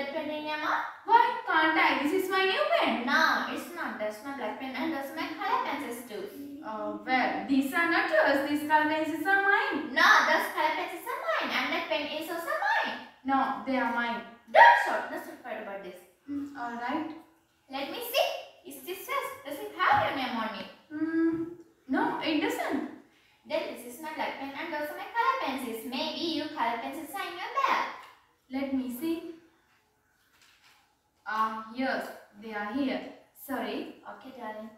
that pen in your mouth? Why can't I? This is my new pen. No, it's not. That's my black pen and that's my color pencils too. Oh, well, these are not yours. These color pencils are mine. No, those color pencils are mine and that pen is also mine. No, they are mine. Don't shout. Let's not about this. Hmm, Alright. Let me see. Is this says, does it have your name on it? Hmm. No, it doesn't. Then this is my black pen and those are my color pencils. Maybe your color pencils are in your bag. Let me see. Ah, yes, they are here. Sorry. Okay, darling.